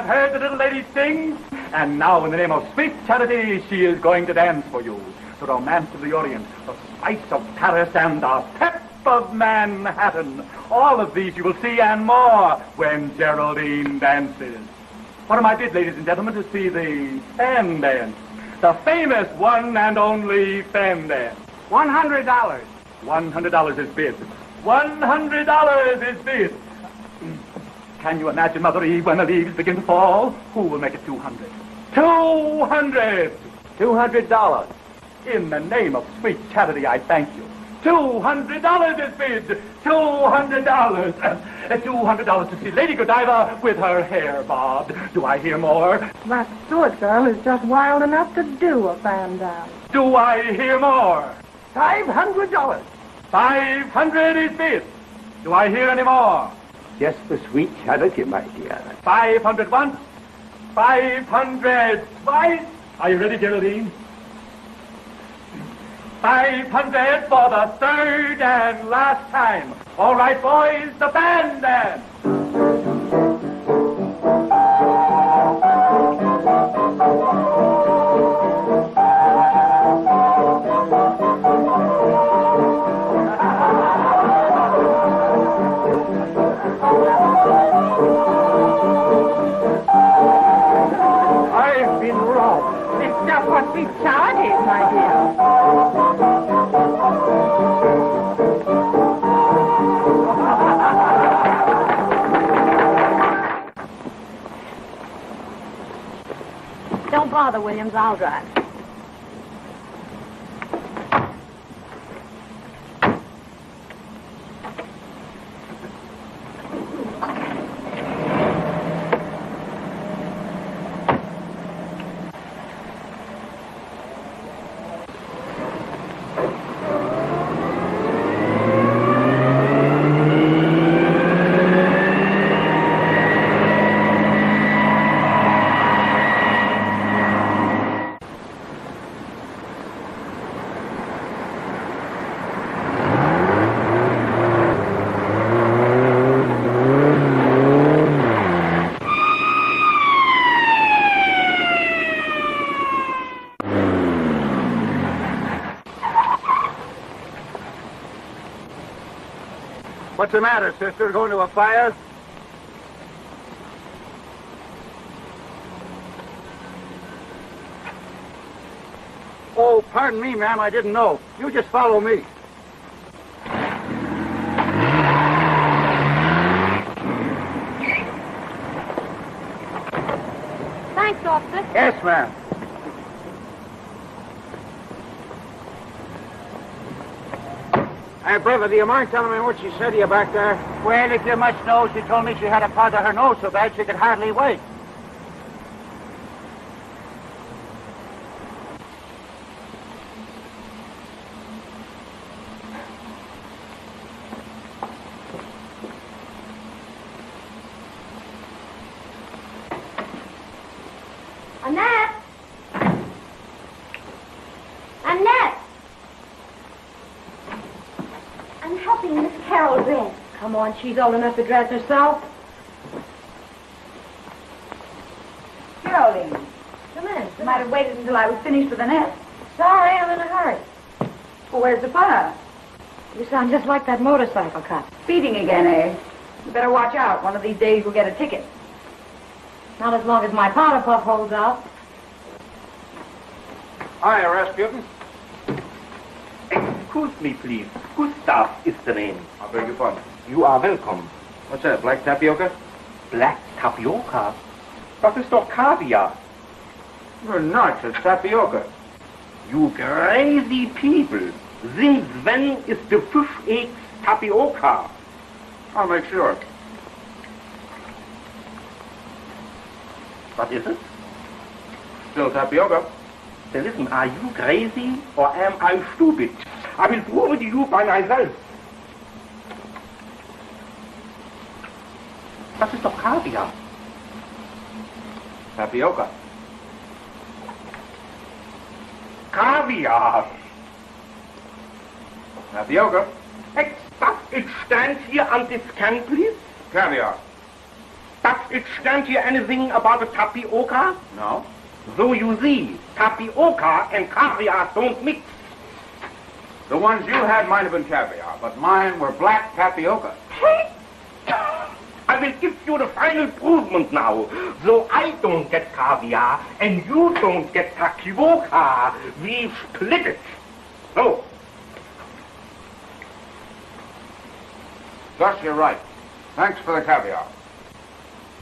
have heard the little lady sing, and now, in the name of sweet charity, she is going to dance for you. The romance of the Orient, the spice of Paris, and the pep of Manhattan. All of these you will see and more when Geraldine dances. What am I bid, ladies and gentlemen, to see the fan dance? The famous one and only fan dance. One hundred dollars. One hundred dollars is bid. One hundred dollars is bid. Can you imagine, Mother Eve, when the leaves begin to fall? Who will make it 200? 200! 200 dollars. In the name of sweet charity, I thank you. $200 is bid. $200. Uh, $200 to see Lady Godiva with her hair bobbed. Do I hear more? That Stewart girl is just wild enough to do a fan dance. Do I hear more? $500. 500 is bid. Do I hear any more? Just the sweet charity, my dear. 500 once. 500 twice. Are you ready, Geraldine? 500 for the third and last time. All right, boys, the band dance. Just what we charted, my dear. Don't bother, Williams. I'll drive. What's the matter, sister? Going to a fire? Oh, pardon me, ma'am. I didn't know. You just follow me. Thanks, officer. Yes, ma'am. Brother, do you mind telling me what she said to you back there? Well, if you must know, she told me she had a part of her nose so bad she could hardly wait. Annette! Annette! I'm helping Miss Carol dress. Come on, she's old enough to dress herself. Geraldine, come in. You might have waited until I was finished with the nest. Sorry, I'm in a hurry. Well, where's the fire? You sound just like that motorcycle cop. Speeding again, eh? You better watch out. One of these days you'll get a ticket. Not as long as my powder puff holds out. Hi, Rasputin. Excuse me, please. Gustave is the name. I beg your pardon. You are welcome. What's that, black tapioca? Black tapioca? Das ist doch Kaviar. You're nuts. It's tapioca. You crazy people. Since when is the fish eggs tapioca? I'll make sure. What is it? Still tapioca. Then listen, are you crazy or am I stupid? I will prove it to you by myself. Das ist doch Kaviar. Tapioca. Kaviar. Tapioca. Hey, does it stand here on this can, please? Caviar. Does it stand here anything about the tapioca? No. So you see, tapioca and caviar don't mix. The ones you had might have been caviar, but mine were black tapioca. I will give you the final provement now. So I don't get caviar and you don't get tapioca. We split it. So, Gus, you're right. Thanks for the caviar.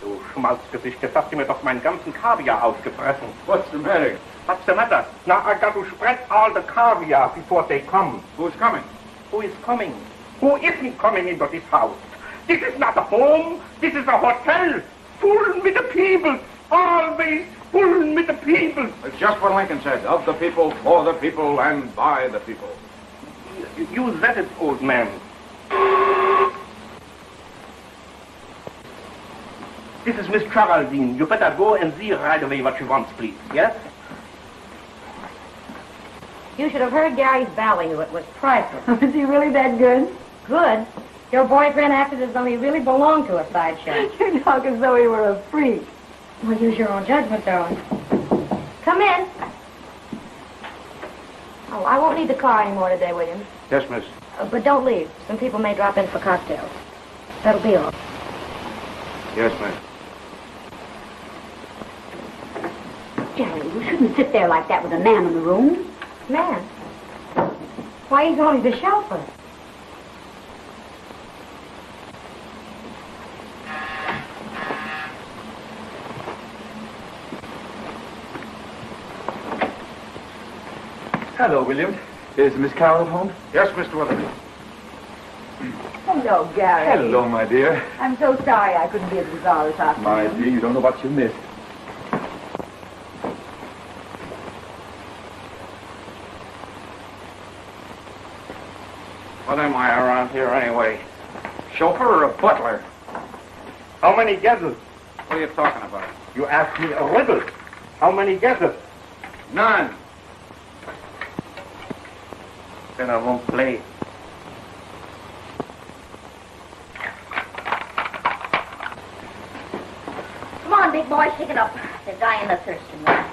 du Schmalzgesicht, jetzt hast du mir doch meinen ganzen Kaviar ausgefressen. What's the matter? What's the matter? Now I got to spread all the caviar before they come. Who's coming? Who is coming? Who isn't coming into this house? This is not a home. This is a hotel. Full with the people. Always full with the people. It's just what Lincoln said. Of the people, for the people, and by the people. You said it, old man. This is Miss Geraldine. You better go and see right away what she wants, please. Yes? You should have heard Gary's ballyhoo. It was priceless. Is he really that good? Good. Your boyfriend acted as though he really belonged to a sideshow. You talk as though he were a freak. Well, use your own judgment, darling. Come in. Oh, I won't need the car anymore today, William. Yes, miss. Uh, but don't leave. Some people may drop in for cocktails. That'll be all. Yes, miss. Jerry, you shouldn't sit there like that with a man in the room. Man. Why, he's only the chauffeur. Hello, William. Is Miss Carol at home? Yes, Mr. Wetherby. Hello, Gary. Hello, my dear. I'm so sorry I couldn't be at the bazaar this afternoon. My dear, you don't know what you missed. What am I around here anyway? Chauffeur or a butler? How many guesses? What are you talking about? You asked me a riddle. How many guesses? None. Then I won't play. Come on, big boy, shake it up. They're dying of thirst in there.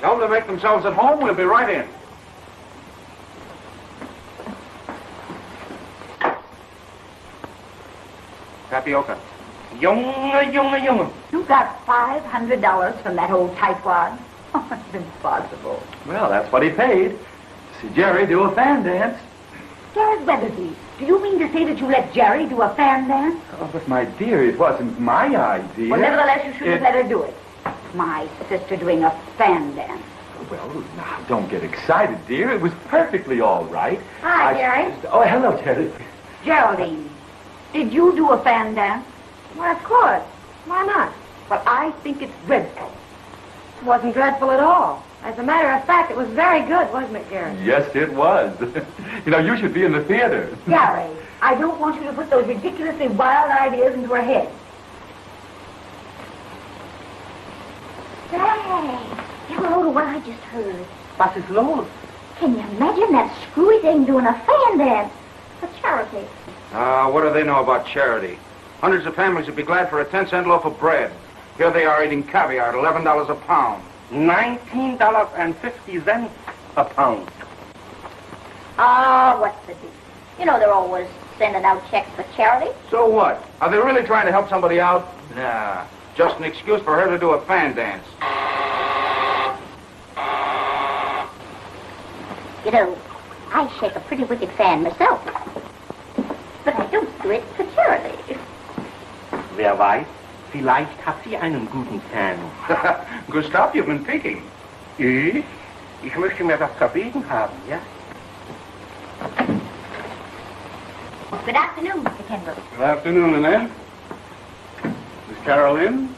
Tell them to make themselves at home. We'll be right in. Tapioca. Junge, Junge, Junge. You got $500 from that old tightwad? Oh, it's impossible. Well, that's what he paid. See Jerry do a fan dance. Garrett Wetherby, do you mean to say that you let Jerry do a fan dance? Oh, but my dear, it wasn't my idea. Well, nevertheless, you should have It- let her do it. My sister doing a fan dance. Well, now, don't get excited, dear. It was perfectly all right. Hi, I- Jerry. Oh, hello, Jerry. Geraldine, did you do a fan dance? Why, of course. Why not? Well, I think it's dreadful. It wasn't dreadful at all. As a matter of fact, it was very good, wasn't it, Jerry? Yes, it was. you know, you should be in the theater. Gary, I don't want you to put those ridiculously wild ideas into her head. Say, hello to what I just heard. Was ist los? Can you imagine that screwy thing doing a fan dance for charity? Ah, what do they know about charity? Hundreds of families would be glad for a 10 cent loaf of bread. Here they are eating caviar at $11 a pound. $19.50 a pound. Ah, what's the deal? You know they're always sending out checks for charity. So what? Are they really trying to help somebody out? Nah, just an excuse for her to do a fan dance. You know, I shake a pretty wicked fan myself. But I don't do it for charity. Wer weiß, vielleicht hat sie einen guten Fan. Gustav, you've been peeking. Ich? Ich möchte mir das verbieten haben, ja? Good afternoon, Mr. Kendall. Good afternoon, Annette. Is Carol in?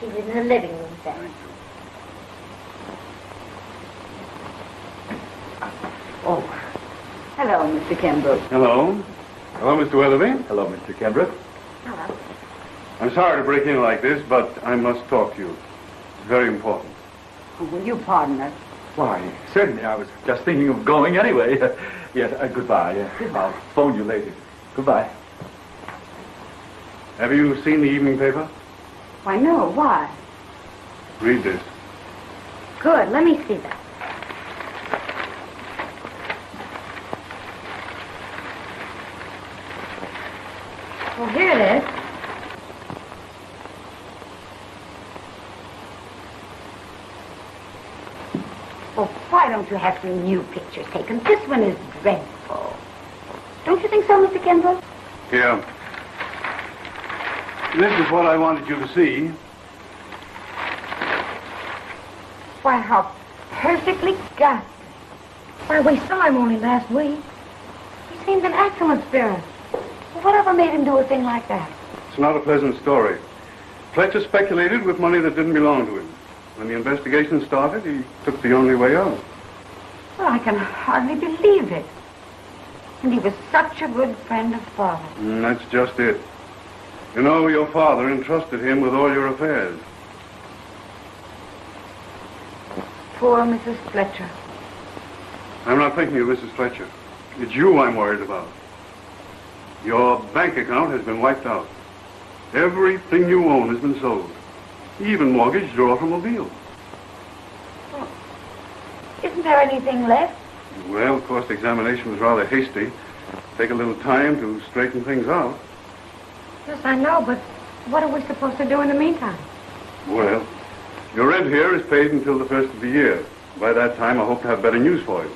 She's in the living room, sir. Oh. Hello, Mr. Kimbrough. Hello. Hello, Mr. Weatherby. Hello, Mr. Kendrick. Hello. I'm sorry to break in like this, but I must talk to you. It's very important. Will you pardon us? Why, certainly. I was just thinking of going anyway. yes, uh, goodbye. Uh, I'll phone you later. Goodbye. Have you seen the evening paper? Why, no. Why? Read this. Good. Let me see that. Well, here it is. Well, why don't you have some new pictures taken? This one is dreadful. Don't you think so, Mr. Kendall? Here. This is what I wanted you to see. Why, how perfectly got. Why, we saw him only last week. He seemed an excellent spirit. Well, whatever made him do a thing like that? It's not a pleasant story. Fletcher speculated with money that didn't belong to him. When the investigation started, he took the only way out. Well, I can hardly believe it. And he was such a good friend of Father. And that's just it. You know, your father entrusted him with all your affairs. Poor Mrs. Fletcher. I'm not thinking of Mrs. Fletcher. It's you I'm worried about. Your bank account has been wiped out. Everything you own has been sold. Even mortgaged your automobile. Isn't there anything left? Well, of course, the examination was rather hasty. Take a little time to straighten things out. Yes, I know, but what are we supposed to do in the meantime? Well, your rent here is paid until the first of the year. By that time, I hope to have better news for you.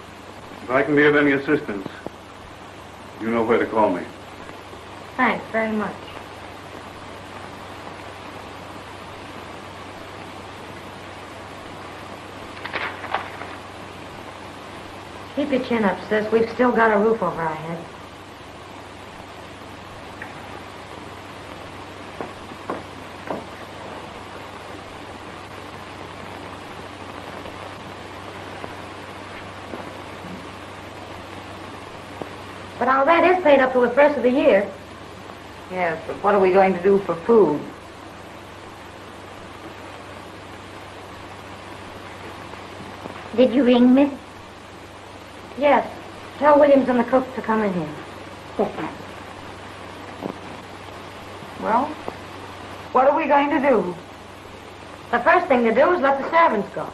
If I can be of any assistance, you know where to call me. Thanks very much. Keep your chin up, sis. We've still got a roof over our head. But our rent is paid up to the first of the year. Yes, but what are we going to do for food? Did you ring, miss? Yes. Tell Williams and the cook to come in here. Yes, ma'am. Well, what are we going to do? The first thing to do is let the servants go.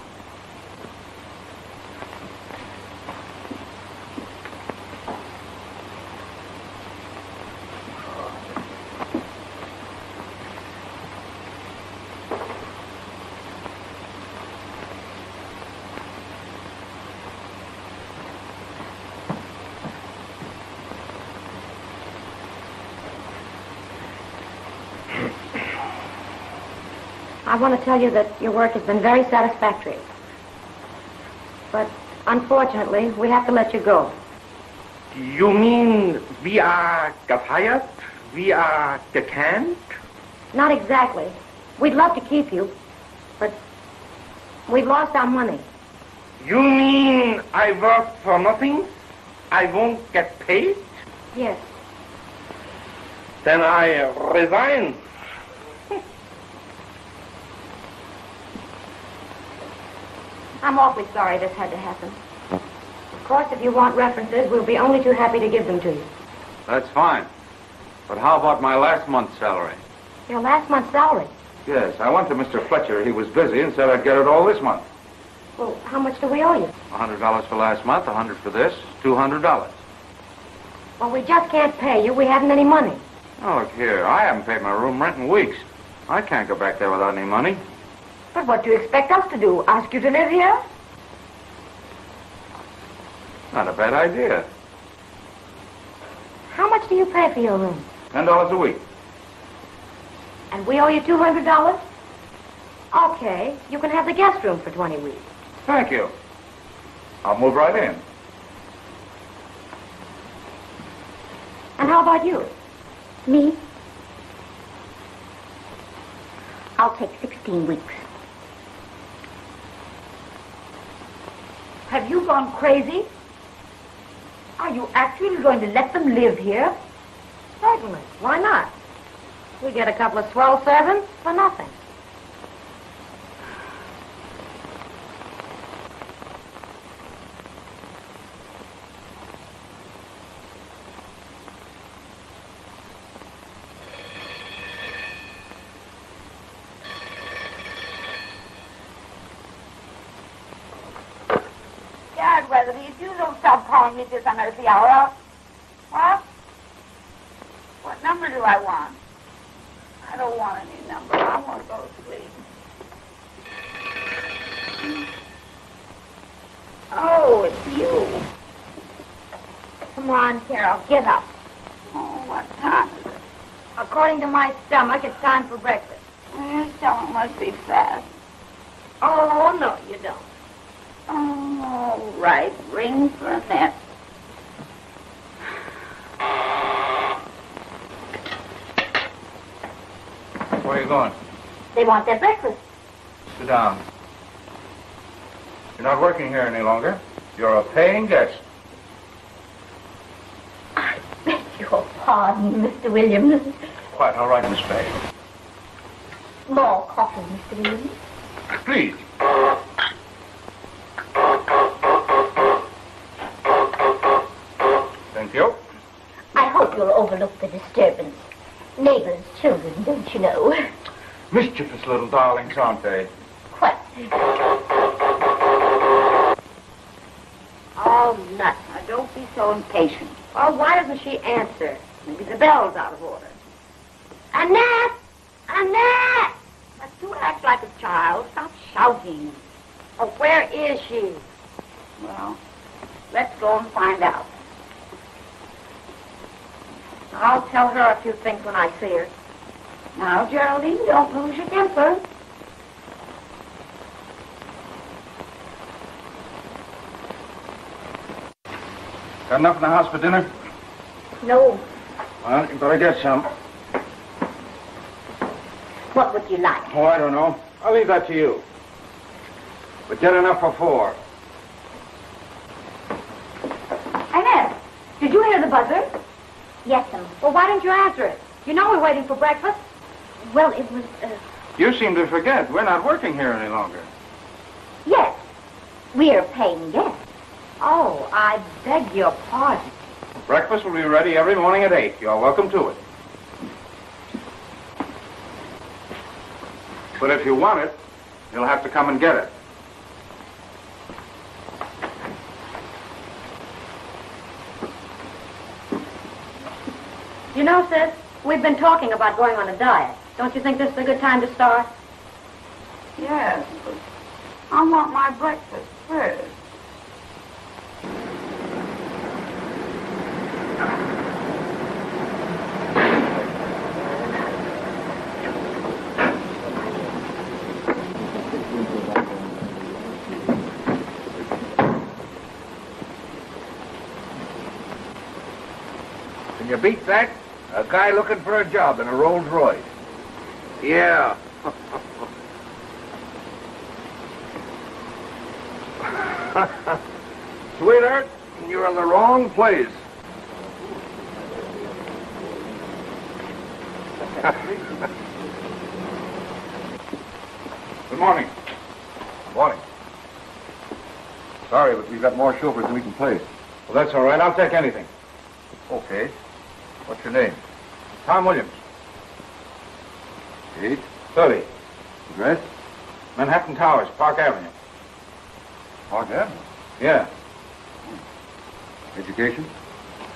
I want to tell you that your work has been very satisfactory. But unfortunately, we have to let you go. You mean we are gefeiert? We are gekannt? Not exactly. We'd love to keep you, but we've lost our money. You mean I work for nothing? I won't get paid? Yes. Then I resign. I'm awfully sorry this had to happen. Of course, if you want references, we'll be only too happy to give them to you. That's fine. But how about my last month's salary? Your last month's salary. Yes, I went to Mr. Fletcher. He was busy and said I'd get it all this month. Well, how much do we owe you? A hundred dollars for last month, a hundred for this, two hundred dollars. Well, we just can't pay you. We haven't any money. Oh, look here. I haven't paid my room rent in weeks. I can't go back there without any money. But what do you expect us to do? Ask you to live here? Not a bad idea. How much do you pay for your room? Ten dollars a week. And we owe you $200? Okay, you can have the guest room for 20 weeks. Thank you. I'll move right in. And how about you? Me? I'll take 16 weeks. Have you gone crazy? Are you actually going to let them live here? Certainly. Why not? We get a couple of swell servants for nothing. Wetherby, if you don't stop calling me this unearthly hour, what? What number do I want? I don't want any number. I want to go to sleep. Oh, it's you. Come on, Carol, get up. Oh, what time is it? According to my stomach, it's time for breakfast. Your stomach must be fast. Oh, no, you don't. Oh, all right. Ring for a net. Where are you going? They want their breakfast. Sit down. You're not working here any longer. You're a paying guest. I beg your pardon, Mr. Williams. Quite all right, Miss Bay. More coffee, Mr. Williams. Please. Overlook the disturbance. Neighbors' children, don't you know? Mischievous little darlings, aren't they? Quite. Oh, nuts. Now, don't be so impatient. Oh, why doesn't she answer? Maybe the bell's out of order. Annette! Annette! Now, do act like a child. Stop shouting. Oh, where is she? Well, let's go and find out. I'll tell her a few things when I see her. Now, Geraldine, don't lose your temper. Got enough in the house for dinner? No. Well, you better get some. What would you like? Oh, I don't know. I'll leave that to you. But get enough for four. Annette, did you hear the buzzer? Yes, sir. Well, why didn't you answer it? You know we're waiting for breakfast. Well, it was, uh, You seem to forget. We're not working here any longer. yes. We're paying guests. Oh, I beg your pardon. Breakfast will be ready every morning at 8. You're welcome to it. But if you want it, you'll have to come and get it. know, sis, we've been talking about going on a diet. Don't you think this is a good time to start? Yes, but I want my breakfast first. Can you beat that? A guy looking for a job in a Rolls Royce. Yeah. Sweetheart, you're in the wrong place. Good morning. Good Morning. Sorry, but we've got more chauffeurs than we can place. Well, that's all right. I'll take anything. Okay. What's your name? Tom Williams. Age? 30. Address? Manhattan Towers, Park Avenue. Park Avenue. Yeah. Education?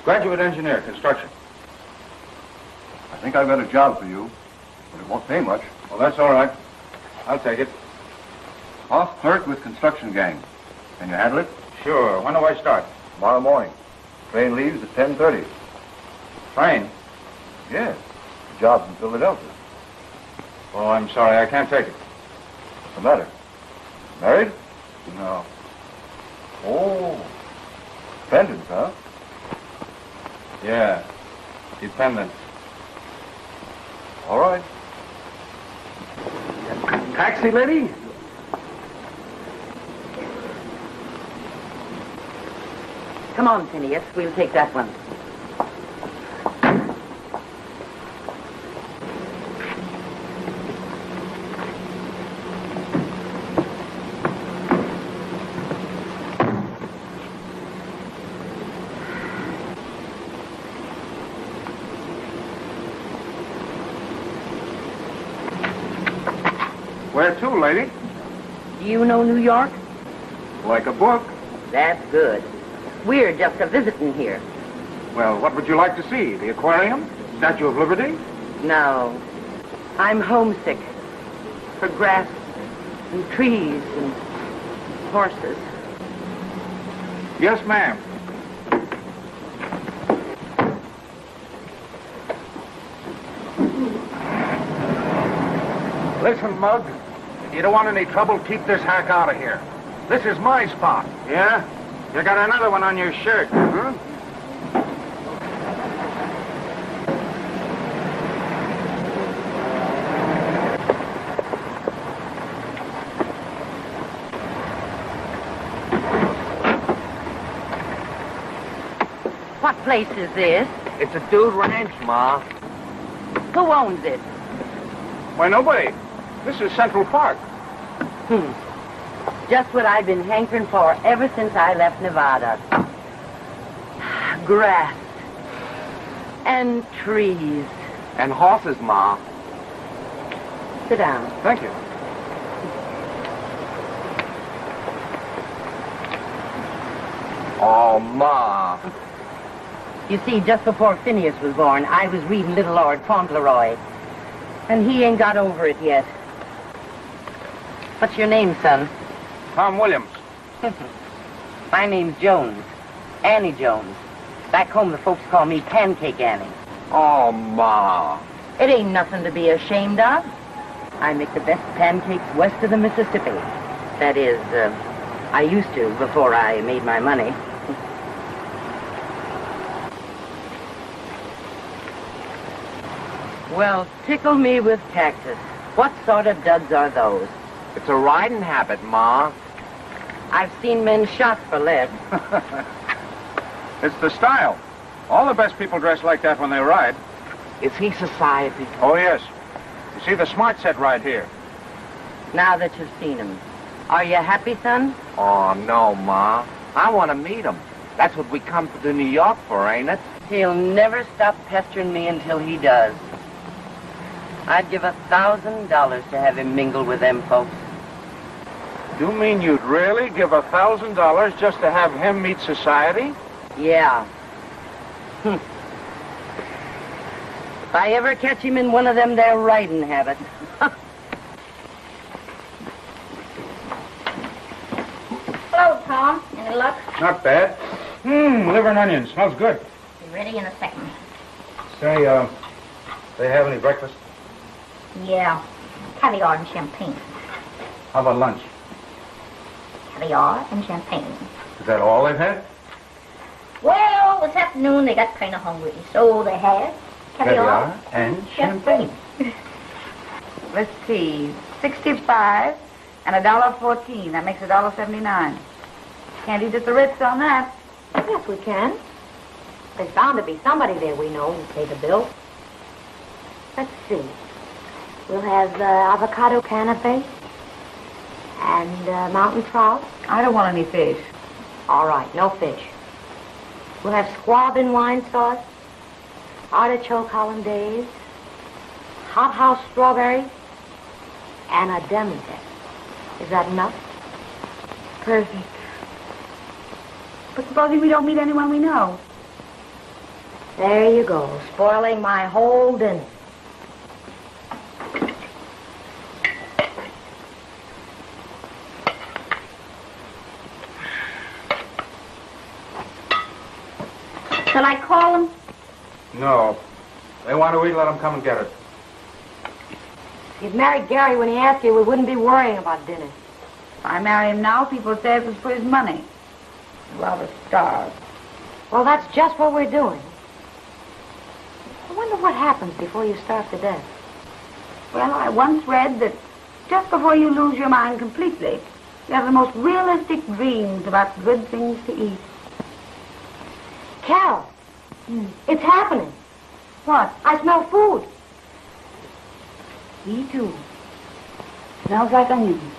Graduate engineer, construction. I think I've got a job for you, but it won't pay much. Well, that's all right. I'll take it. Off clerk with construction gang. Can you handle it? Sure. When do I start? Tomorrow morning. Train leaves at 10.30. Train. Yes. The job's in Philadelphia. Oh, I'm sorry. I can't take it. What's the matter? Married? No. Oh. Dependents, huh? Yeah. Dependent. All right. Taxi, lady? Come on, Phineas. We'll take that one. Where to, lady? Do you know New York? Like a book. That's good. We're just a visiting here. Well, what would you like to see? The aquarium? Statue of Liberty? No. I'm homesick. For grass and trees and horses. Yes, ma'am. Listen, Mug. If you don't want any trouble, keep this hack out of here. This is my spot. Yeah? You got another one on your shirt, huh? What place is this? It's a dude ranch, Ma. Who owns it? Why, nobody. This is Central Park. Hmm. Just what I've been hankering for ever since I left Nevada. Grass. And trees. And horses, Ma. Sit down. Thank you. Oh, Ma. You see, just before Phineas was born, I was reading Little Lord Fauntleroy. And he ain't got over it yet. What's your name, son? Tom Williams. My name's Jones. Annie Jones. Back home, the folks call me Pancake Annie. Oh, Ma. It ain't nothing to be ashamed of. I make the best pancakes west of the Mississippi. That is, uh, I used to before I made my money. well, tickle me with taxes. What sort of duds are those? It's a riding habit, Ma. I've seen men shot for less. It's the style. All the best people dress like that when they ride. Is he society? Oh, yes. You see the smart set right here. Now that you've seen him, are you happy, son? Oh, no, Ma. I want to meet him. That's what we come to New York for, ain't it? He'll never stop pestering me until he does. I'd give a thousand dollars to have him mingle with them folks. You mean you'd really give a thousand dollars just to have him meet society? Yeah. Hmm. If I ever catch him in one of them there riding habits. Hello, Tom. Any luck? Not bad. Hmm, liver and onions. Smells good. Be ready in a second. Say, uh, they have any breakfast? Yeah. Caviar and champagne. How about lunch? Caviar and champagne. Is that all they've had? Well, this afternoon they got kind of hungry, so they had caviar, and champagne. Let's see, 65 and a dollar 14. That makes a dollar 79. Can't eat at the Ritz on that. Yes, we can. There's bound to be somebody there we know who'll pay the bill. Let's see. We'll have uh, avocado canapé and uh, mountain trout. I don't want any fish. All right, no fish. We'll have squab in wine sauce, artichoke hollandaise, hot house strawberries, and a demi Is that enough? Perfect. But supposing we don't meet anyone we know? There you go, spoiling my whole dinner. Shall I call them? No. They want to eat, let them come and get it. If you'd married Gary when he asked you, we wouldn't be worrying about dinner. If I marry him now, people say it was for his money. He'd rather starve. Well, that's just what we're doing. I wonder what happens before you starve to death. Well, I once read that just before you lose your mind completely, you have the most realistic dreams about good things to eat. Carol, Mm. it's happening. What? I smell food. Me too. Smells like onions.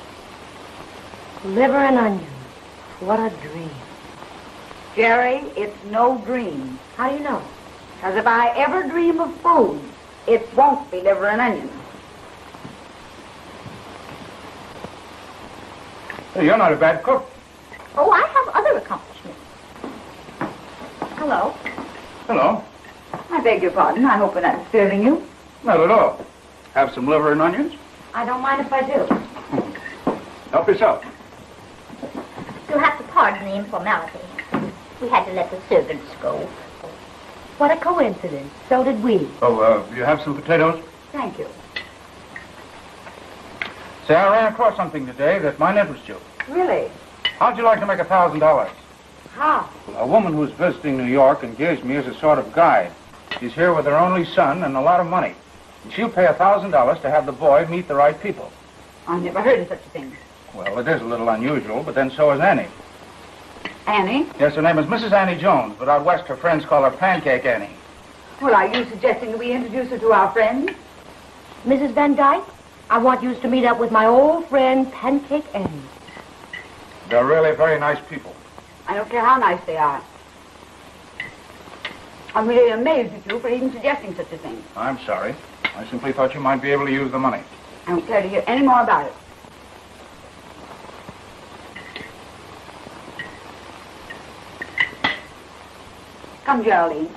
Liver and onions. What a dream. Jerry, it's no dream. How do you know? Because if I ever dream of food, it won't be liver and onions. Hey, you're not a bad cook. Oh, I have other accomplishments. Hello. Hello. I beg your pardon. I hope we're not disturbing you. Not at all. Have some liver and onions? I don't mind if I do. Help yourself. You'll have to pardon the informality. We had to let the servants go. What a coincidence. So did we. Oh, uh, you have some potatoes? Thank you. Say, I ran across something today that might interest you. Really? How'd you like to make a thousand dollars? How? A woman who's visiting New York engaged me as a sort of guide. She's here with her only son and a lot of money. And she'll pay a thousand dollars to have the boy meet the right people. I never heard of such a thing. Well, it is a little unusual, but then so is Annie. Annie? Yes, her name is Mrs. Annie Jones, but out west her friends call her Pancake Annie. Well, are you suggesting that we introduce her to our friends? Mrs. Van Dyke, I want you to meet up with my old friend Pancake Annie. They're really very nice people. I don't care how nice they are. I'm really amazed at you for even suggesting such a thing. I'm sorry. I simply thought you might be able to use the money. I don't care to hear any more about it. Come, Geraldine.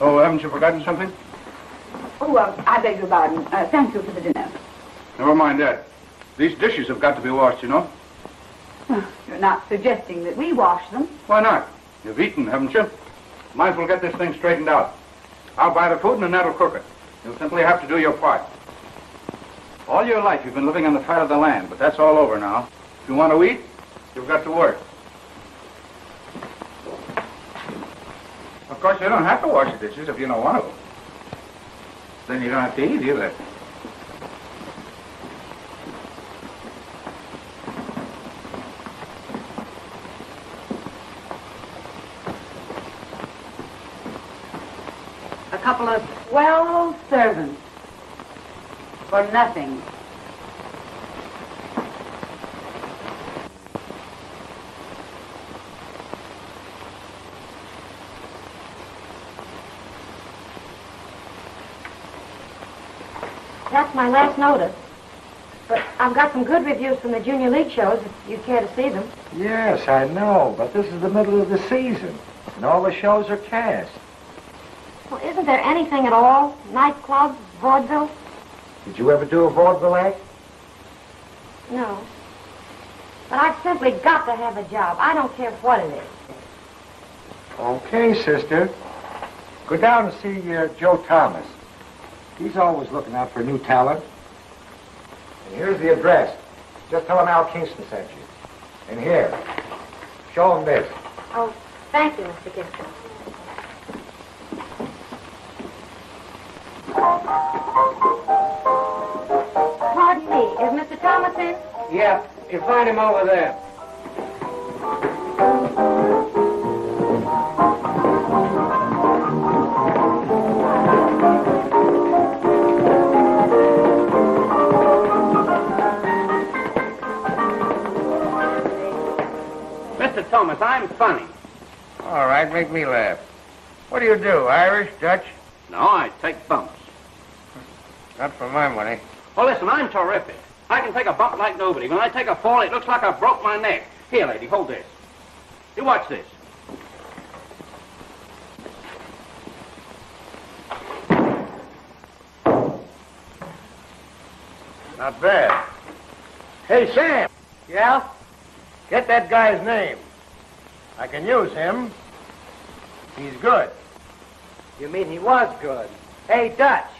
Oh, haven't you forgotten something? Oh, uh, I beg your pardon. Uh, thank you for the dinner. Never mind that. These dishes have got to be washed, you know. You're not suggesting that we wash them. Why not? You've eaten, haven't you? Might as well get this thing straightened out. I'll buy the food and that'll cook it. You'll simply have to do your part. All your life you've been living on the fat of the land, but that's all over now. If you want to eat, you've got to work. Of course, you don't have to wash the dishes if you don't want to. Then you don't have to eat either. Couple of swell servants. For nothing. That's my last notice. But I've got some good reviews from the Junior League shows if you care to see them. Yes, I know, but this is the middle of the season, and all the shows are cast. Well, isn't there anything at all? Nightclubs, vaudeville? Did you ever do a vaudeville act? No. But I've simply got to have a job. I don't care what it is. Okay, sister. Go down and see uh, Joe Thomas. He's always looking out for new talent. And here's the address. Just tell him Al Kingston sent you. And here, show him this. Oh, Thank you, Mr. Gibson. Pardon me, is Mr. Thomas in? Yeah, you find him over there. Mr. Thomas, I'm funny. All right, make me laugh. What do you do, Irish, Dutch? No, I take bumps. Not for my money. Well, listen, I'm terrific. I can take a bump like nobody. When I take a fall, it looks like I broke my neck. Here, lady, hold this. You watch this. Not bad. Hey, Sam. Yeah? Get that guy's name. I can use him. He's good. You mean he was good? Hey, Dutch.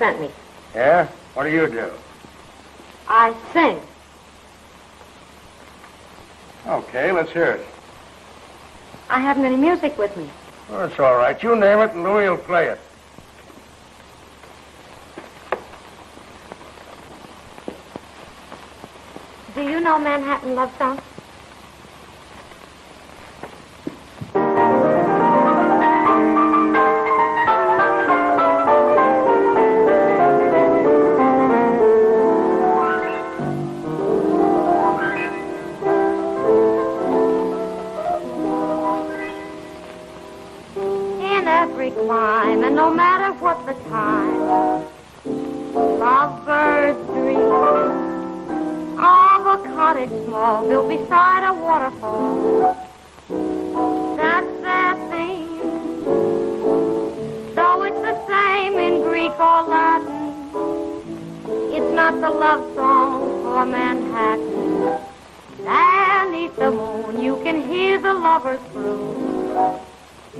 Sent me. yeah? What do you do? I sing. Okay, let's hear it. I haven't any music with me. Well, that's all right. You name it, and Louis will play it. Do you know Manhattan Love Song?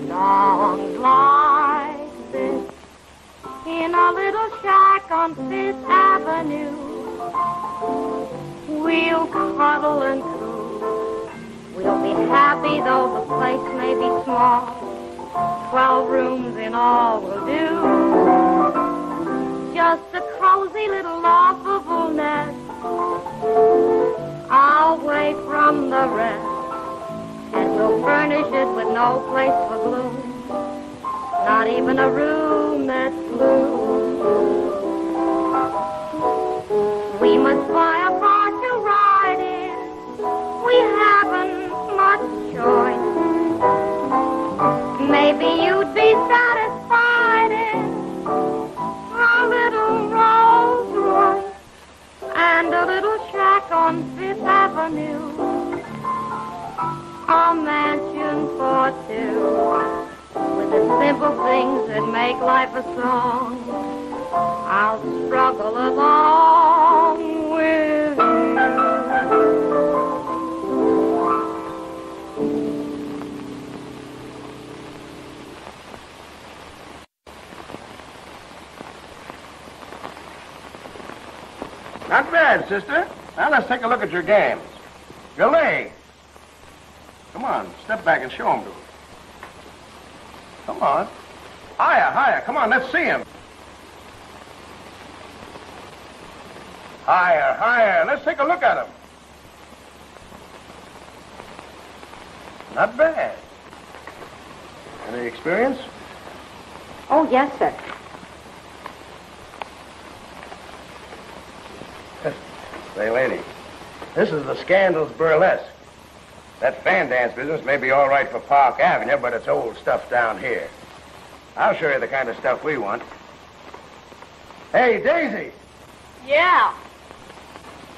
Songs like this in a little shack on Fifth Avenue. We'll cuddle and. We'll be happy though the place may be small. Twelve rooms in all will do. Just a cozy little laughable. Away from the rest. We'll furnish it with no place for gloom. Not even a room that's blue. We must buy a car to ride in. We haven't much choice. Maybe you'd be satisfied in a little Rolls Royce and a little shack on Fifth Avenue. A mansion for two with the simple things that make life a song. I'll struggle along with Not bad, sister. Now let's take a look at your games. Your leg. Come on, step back and show them to us. Come on. Higher, higher. Come on, let's see him. Higher, higher. Let's take a look at him. Not bad. Any experience? Oh, yes, sir. Say, lady, this is the Scandals Burlesque. That fan dance business may be all right for Park Avenue, but it's old stuff down here. I'll show you the kind of stuff we want. Hey, Daisy, Yeah,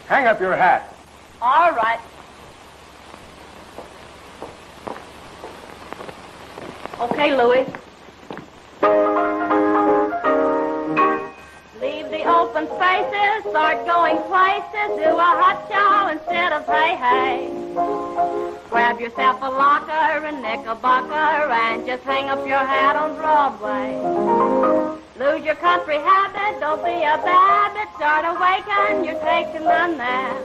hang up your hat. all right. Okay, Louis. Leave the open spaces, start going places, do a hot show instead of hey hey. Grab yourself a locker and knickerbocker and just hang up your hat on Broadway. Lose your country habit, don't be a babbit, start awaken, you're taking the nap.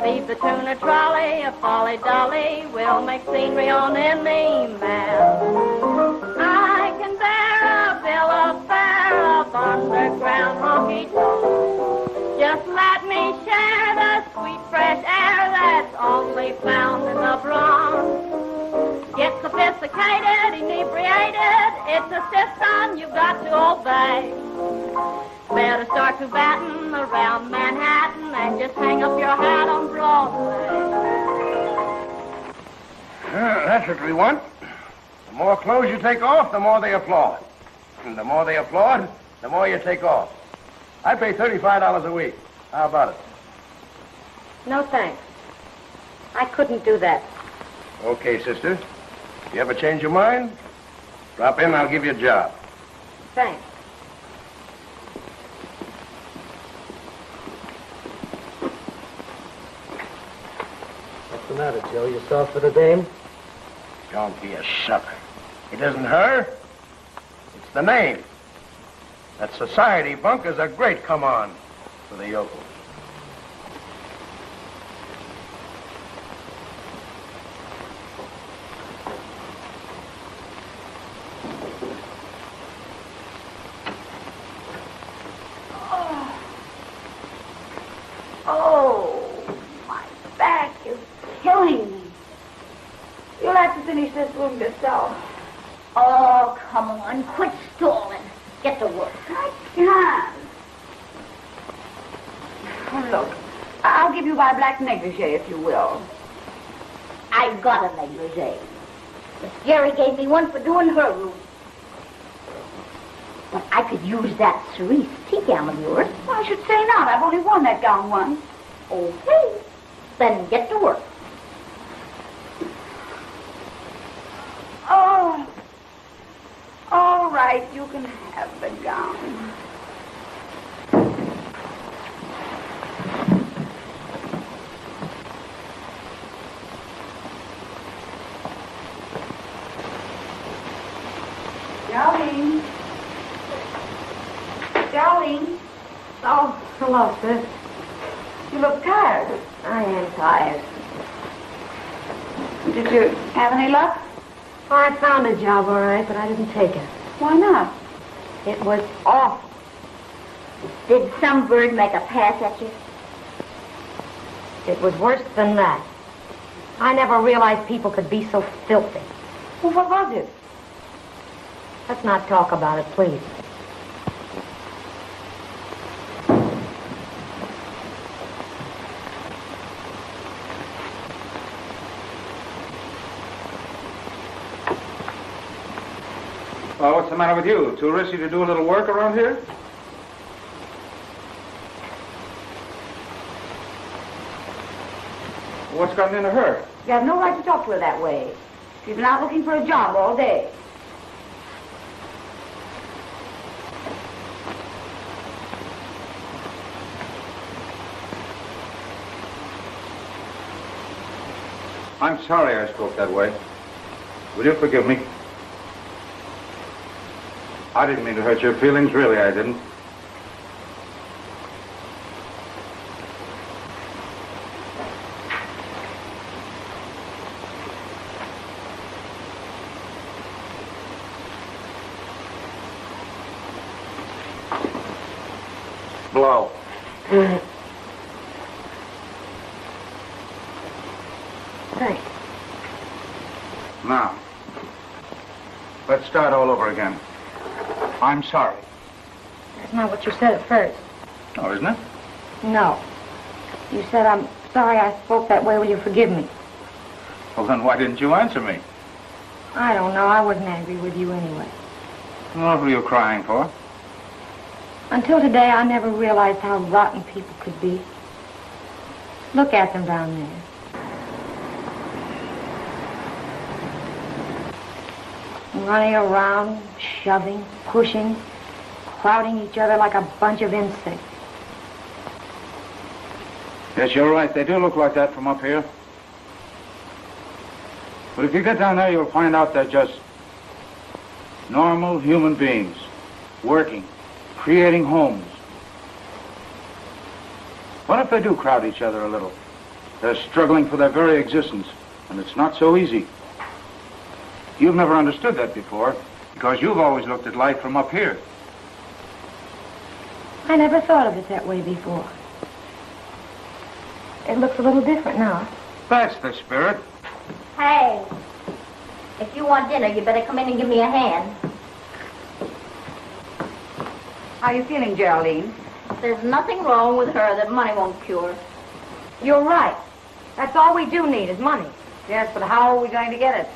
Leave the tuna trolley, a folly dolly, we'll make scenery on any map. I can bear a bill of fare of underground honky tonk. Just me share the sweet fresh air that's only found in the Bronx. Get sophisticated, inebriated, it's a system you've got to obey. Better start to batten around Manhattan and just hang up your hat on Broadway. Uh, that's what we want. The more clothes you take off, the more they applaud. And the more they applaud, the more you take off. I pay $35 a week. How about it? No thanks. I couldn't do that. Okay, sister. If you ever change your mind, drop in, I'll give you a job. Thanks. What's the matter, Joe? You soft for the dame? Don't be a sucker. It isn't her. It's the name. That society bunk is a great come on for the yokels. Oh, my back is killing me. You'll have to finish this room yourself. Oh, come on. Quit stalling. Get to work. I can't. Oh, look, I'll give you my black negligee if you will. I've got a negligee. Miss Jerry gave me one for doing her room. But I could use that cerise tea gown of yours. Well, I should say not. I've only worn that gown once. Okay. Then get to work. Oh. All right, you can have the gown. Darling. Darling. Oh, hello, sis. You look tired. I am tired. Did you have any luck? I found a job, all right, but I didn't take it. Why not? It was awful. Did some bird make a pass at you? It was worse than that. I never realized people could be so filthy. Well, what was it? Let's not talk about it, please. The matter with you? Too risky to do a little work around here? What's gotten into her? You have no right to talk to her that way. She's been out looking for a job all day. I'm sorry I spoke that way. Will you forgive me? I didn't mean to hurt your feelings, really, I didn't. Blow. Thanks. Now, let's start all over again. I'm sorry. That's not what you said at first. Oh, isn't it? No. You said, I'm sorry I spoke that way. Will you forgive me? Well, then why didn't you answer me? I don't know. I wasn't angry with you anyway. Well, What were you crying for? Until today, I never realized how rotten people could be. Look at them down there. Running around, shoving, pushing, crowding each other like a bunch of insects. Yes, you're right. They do look like that from up here. But if you get down there, you'll find out they're just normal human beings, working, creating homes. What if they do crowd each other a little? They're struggling for their very existence, and it's not so easy. You've never understood that before, because you've always looked at life from up here. I never thought of it that way before. It looks a little different now. That's the spirit. Hey, if you want dinner, you better come in and give me a hand. How are you feeling, Geraldine? There's nothing wrong with her that money won't cure. You're right. That's all we do need is money. Yes, but how are we going to get it?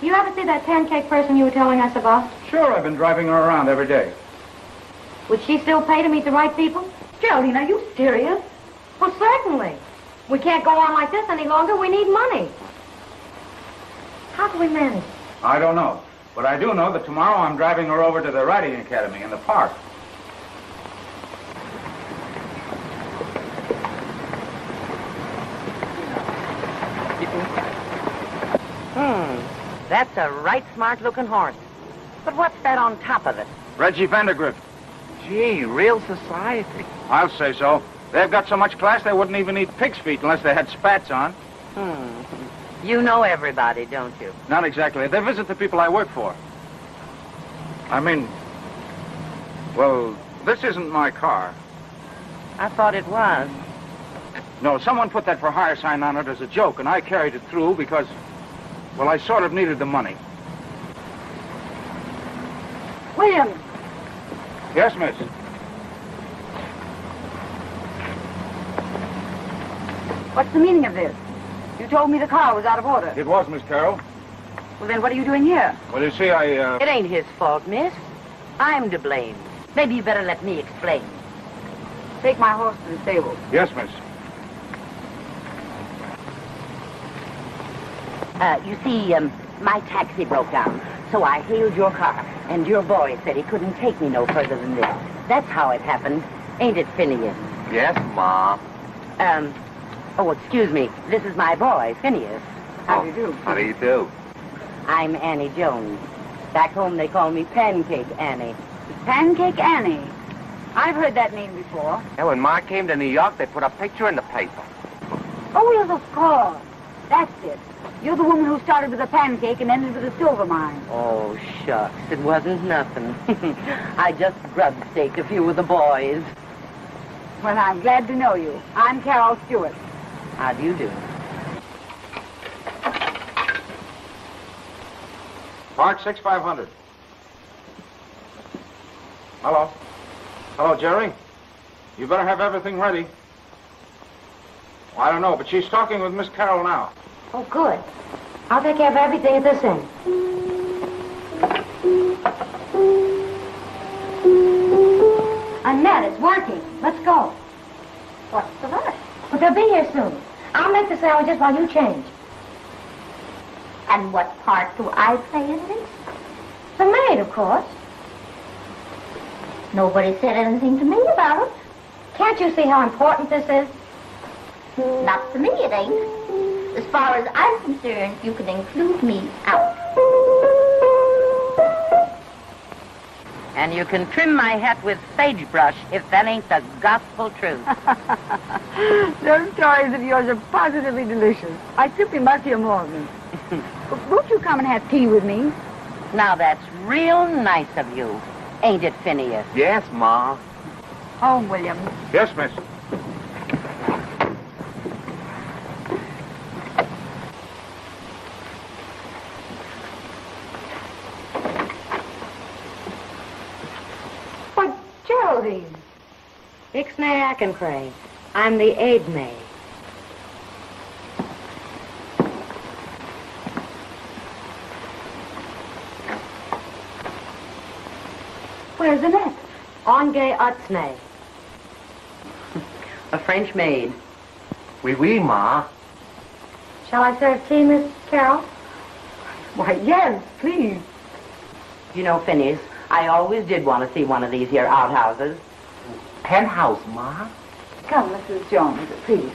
You ever see that pancake person you were telling us about? Sure, I've been driving her around every day. Would she still pay to meet the right people? Geraldine, are you serious? Well, certainly. We can't go on like this any longer. We need money. How do we manage? I don't know. But I do know that tomorrow I'm driving her over to the riding academy in the park. That's a right smart-looking horse. But what's that on top of it? Reggie Vandergrift. Gee, real society. I'll say so. They've got so much class they wouldn't even eat pig's feet unless they had spats on. Hmm. You know everybody, don't you? Not exactly. They visit the people I work for. I mean, well, this isn't my car. I thought it was. No, someone put that for hire sign on it as a joke, and I carried it through because, well, I sort of needed the money. William, Yes, miss. what's the meaning of this? You told me the car was out of order. It was, Miss Carol. Well, then what are you doing here? Well, you see, I, uh... It ain't his fault, miss. I'm to blame. Maybe you better let me explain. Take my horse to the stable. Yes, miss. Uh, you see, um, my taxi broke down, so I hailed your car, and your boy said he couldn't take me no further than this. That's how it happened, ain't it, Phineas? Yes, Ma. Um, oh, excuse me. This is my boy, Phineas. How do you do? How do you do? I'm Annie Jones. Back home they call me Pancake Annie. Pancake Annie. I've heard that name before. Yeah, when Ma came to New York, they put a picture in the paper. Oh, yes, of course. That's it. You're the woman who started with a pancake and ended with a silver mine. Oh, shucks. It wasn't nothing. I just grubstaked a few of the boys. Well, I'm glad to know you. I'm Carol Stewart. How do you do? Park 6500. Hello. Hello, Jerry. You better have everything ready. Well, I don't know, but she's talking with Miss Carol now. Oh, good. I'll take care of everything at this end. Annette, it's working. Let's go. What's the rush? But they'll be here soon. I'll make the sandwiches while you change. And what part do I play in this? The maid, of course. Nobody said anything to me about it. Can't you see how important this is? Not to me, it ain't. As far as I'm concerned, you can include me out. And you can trim my hat with sagebrush if that ain't the gospel truth. Those stories of yours are positively delicious. I simply must hear more of them. Won't you come and have tea with me? now that's real nice of you, ain't it, Phineas? Yes, Ma. Home, William. Yes, miss. But, Geraldine. Ixnay Ackenscray. I'm the aid maid. Where's Annette? Onge Utsnay. A French maid. Oui, oui, Ma. Shall I serve tea, Miss Carol? Why, yes, please. You know, Phineas, I always did want to see one of these here outhouses. Penthouse, Ma. Come, Mrs. Jones, please.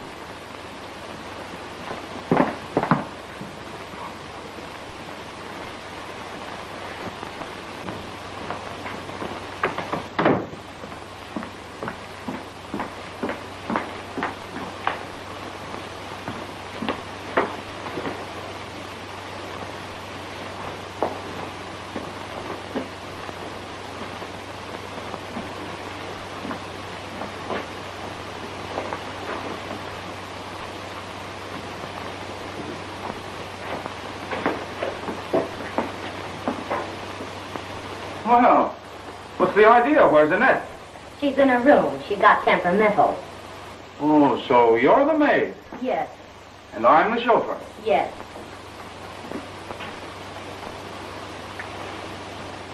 Well, what's the idea? Where's Annette? She's in her room. She got temperamental. Oh, so you're the maid, Yes, and I'm the chauffeur. yes.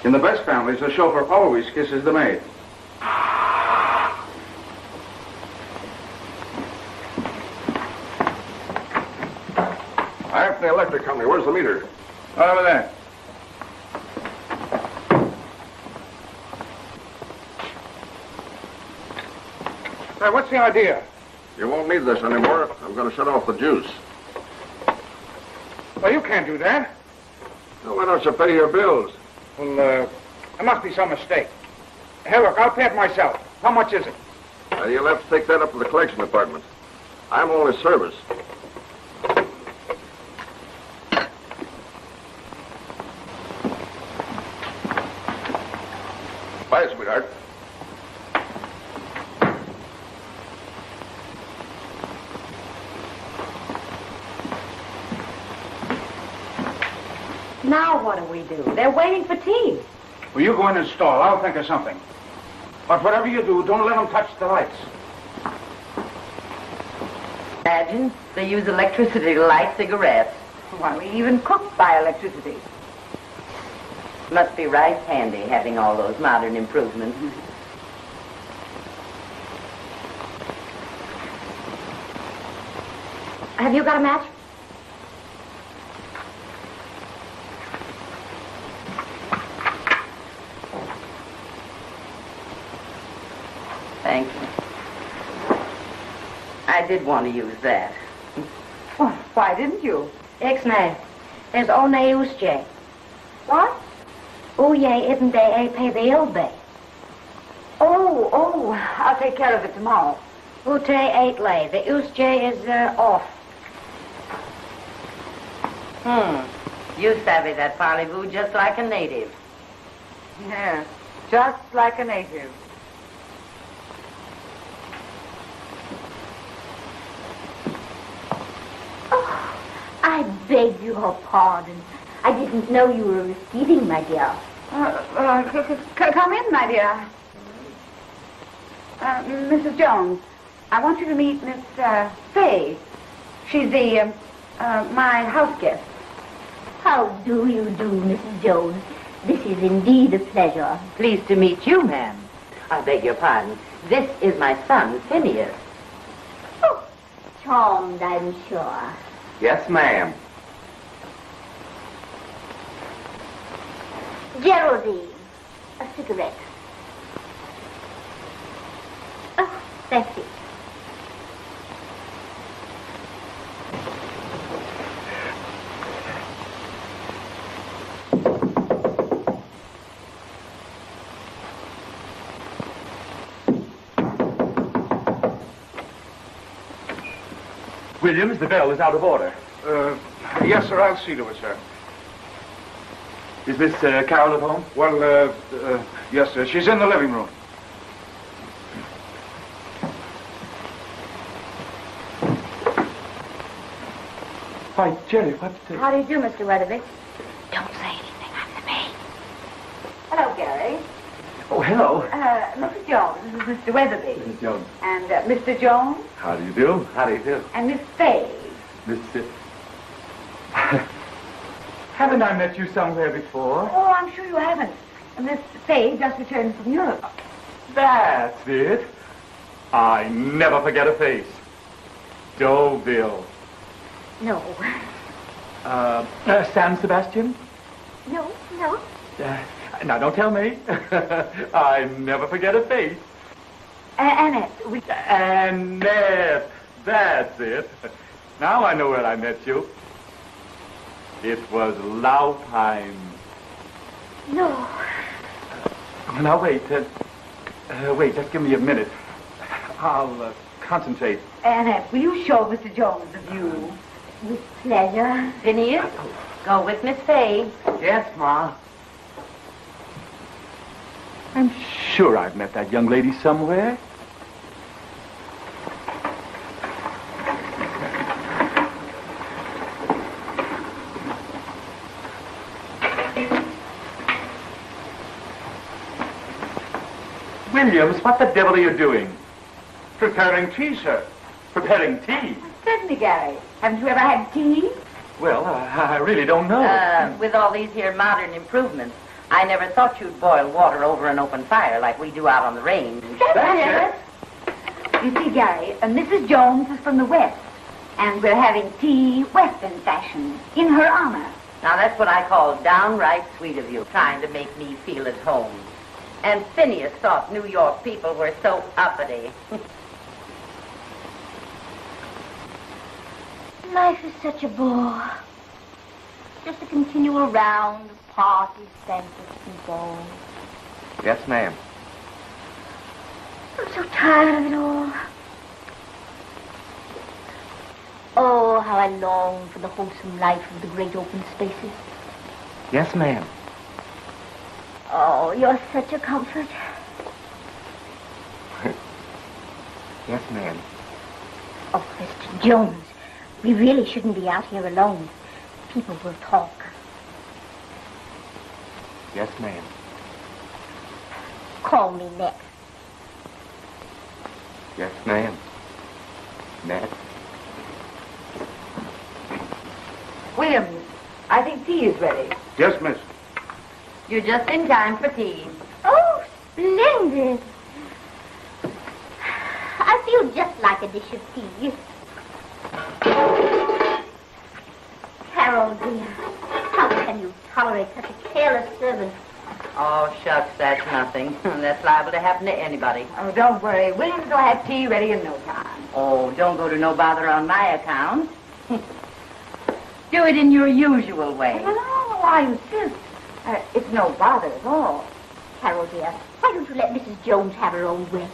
In the best families, the chauffeur always kisses the maid. I'm from the electric company. Where's the meter? Over there. What's the idea? You won't need this anymore. I'm going to shut off the juice. Well, you can't do that. Now, why don't you pay your bills? Well, uh, there must be some mistake. Hey, look, I'll pay it myself. How much is it? Now, you'll have to take that up to the collection department. I'm only service. Bye, sweetheart. Now what do? They're waiting for tea. Well, you go in and stall. I'll think of something. But whatever you do, don't let them touch the lights. Imagine they use electricity to light cigarettes. Why, we even cook by electricity. Must be right handy having all those modern improvements. Have you got a match? Thank you. I did want to use that. Well, why didn't you? Ixnay. There's only usje. What? Uye isn't they a pay the ilbe. Oh, oh, I'll take care of it tomorrow. Ute eight lay. The usje is uh, off. Hmm. You savvy that parlez-vous just like a native. Yeah, just like a native. I beg your pardon. I didn't know you were receiving, my dear. Uh, uh, c- c- c- come in, my dear. Uh, Mrs. Jones, I want you to meet Miss uh, Fay. She's the um, uh, my house guest. How do you do, Mrs. Jones? This is indeed a pleasure. Pleased to meet you, ma'am. I beg your pardon. This is my son, Phineas. Oh, charmed, I'm sure. Yes, ma'am. Geraldine, a cigarette. Oh, that's it. Williams, the bell is out of order. Uh, yes, sir. I'll see to it, sir. Is Miss uh, Carol at home? Well, uh, uh, yes, sir. She's in the living room. Why, Jerry, what... Uh... How do you do, Mr. Wetherby? Don't say anything. I'm the maid. Hello, Gary. Oh, hello. Uh, Mrs. Jones, this is Mr. Wetherby. Mrs. Jones. And uh, Mr. Jones How do you do? How do you do? and Miss Fay. Miss... Uh... Haven't I met you somewhere before? Oh, I'm sure you haven't. Miss Fay just returned from Europe. That's it. I never forget a face. Deauville. No. Uh, uh, San Sebastian? No, no. Uh, Now, don't tell me. I never forget a face. Annette, we... Annette. That's it. Now I know where I met you. It was Laupheim. No. Now, wait. Uh, uh, wait, just give me a minute. I'll uh, concentrate. Annette, will you show Mr. Jones the view? With pleasure. Phineas, go with Miss Fay. Yes, Ma. I'm sure I've met that young lady somewhere. Williams, what the devil are you doing? Preparing tea, sir. Preparing tea? Certainly, Gary. Haven't you ever had tea? Well, I, I really don't know. Uh, with all these here modern improvements, I never thought you'd boil water over an open fire like we do out on the range. That's it. You see, Gary, uh, Mrs. Jones is from the West, and we're having tea Western fashion in her honor. Now that's what I call downright sweet of you, trying to make me feel at home. And Phineas thought New York people were so uppity. Life is such a bore. Just a continual round of parties, banquets, and. Yes, ma'am. I'm so tired of it all. Oh, how I long for the wholesome life of the great open spaces. Yes, ma'am. Oh, you're such a comfort. Yes, ma'am. Oh, Mr. Jones, we really shouldn't be out here alone. People will talk. Yes, ma'am. Call me next. Yes, ma'am. Nat. Williams, I think tea is ready. Yes, miss. You're just in time for tea. Oh, splendid. I feel just like a dish of tea. Carol, dear, how can you tolerate such a careless servant? Oh, shucks, that's nothing. that's liable to happen to anybody. Oh, don't worry. Williams will go have tea ready in no time. Oh, don't go to no bother on my account. Do it in your usual way. No, no, I insist. Uh, it's no bother at all. Carol, dear, why don't you let Mrs. Jones have her own way?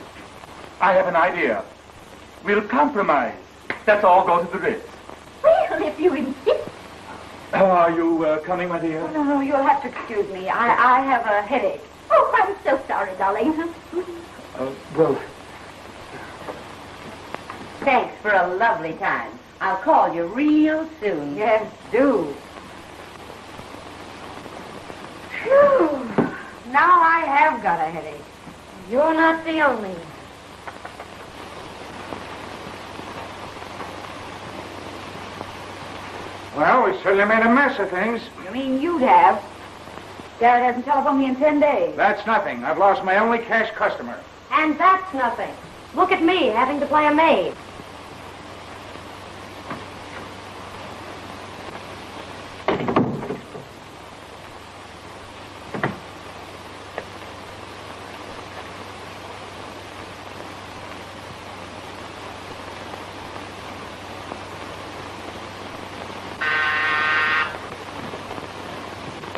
I have an idea. We'll compromise. Let's all go to the Ritz. Well, if you insist. Are you uh, coming, my dear? Oh, no, no, you'll have to excuse me. I, I have a headache. Oh, I'm so sorry, darling. Uh, well, Thanks for a lovely time. I'll call you real soon. Yes, do. Phew. Now I have got a headache. You're not the only. Well, we certainly made a mess of things. You mean you'd have? Garrett hasn't telephoned me in ten days. That's nothing. I've lost my only cash customer. And that's nothing. Look at me having to play a maid.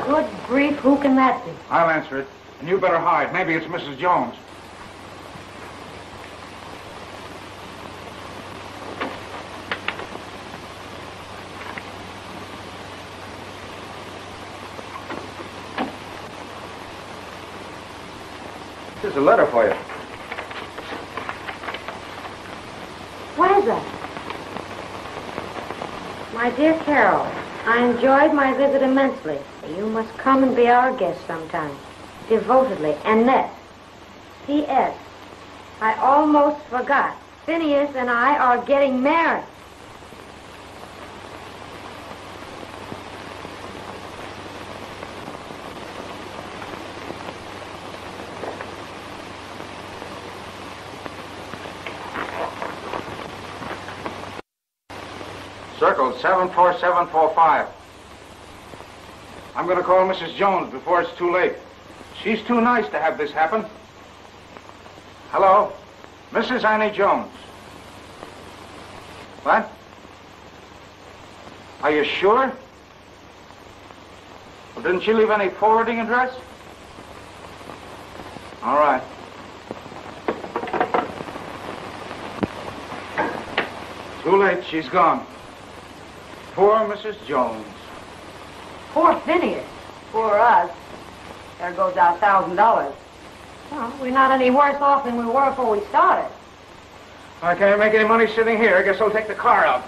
Good grief, who can that be? I'll answer it. And you better hide. Maybe it's Mrs. Jones. Here's a letter for you. What is it? My dear Carol, I enjoyed my visit immensely. You must come and be our guest sometime. Devotedly, Annette. P.S. I almost forgot. Phineas and I are getting married. Circle 74745. I'm going to call Mrs. Jones before it's too late. She's too nice to have this happen. Hello? Mrs. Annie Jones. What? Are you sure? Well, didn't she leave any forwarding address? All right. Too late. She's gone. Poor Mrs. Jones. Poor Phineas. Poor us. There goes our thousand dollars. Well, we're not any worse off than we were before we started. I can't make any money sitting here. I guess I'll take the car out.